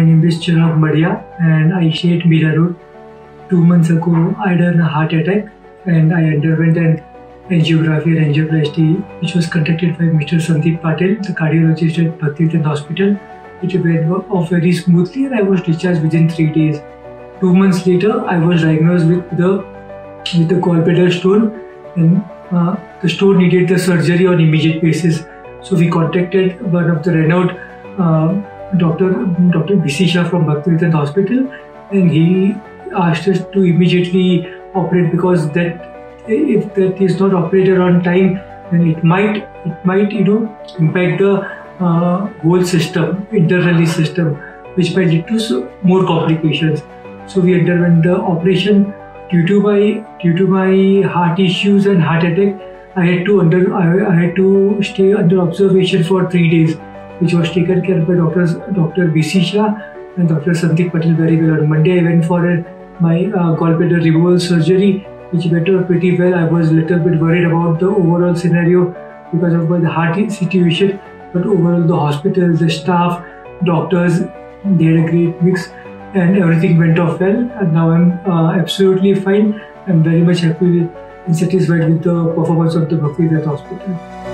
is Chirag Madia and I at Mira Road. Two months ago, I had a heart attack and I underwent an angiography and angioplasty which was conducted by Mr. Sandeep Patel, the cardiologist at Bhaktivedanta Hospital. It went off very smoothly and I was discharged within three days. Two months later, I was diagnosed with the with the gallbladder stone and uh, the stone needed the surgery on immediate basis. So we contacted one of the renowned uh, Dr. Dr. BC Shah from Bhaktivedanta Hospital, and he asked us to immediately operate because that if that is not operated on time, then it might it might you know impact the uh, whole system, internally system, which might lead to more complications. So we underwent the operation due to my due to my heart issues and heart attack. I had to under I, I had to stay under observation for three days which was taken care of by doctors Dr. B.C. Shah and Dr. Sandeep Patel very well. On Monday, I went for my uh, gallbladder removal surgery, which went out pretty well. I was a little bit worried about the overall scenario because of the heart situation, but overall, the hospital, the staff, doctors, they had a great mix and everything went off well. And now I'm uh, absolutely fine. I'm very much happy with and satisfied with the performance of the Bhakti Hospital.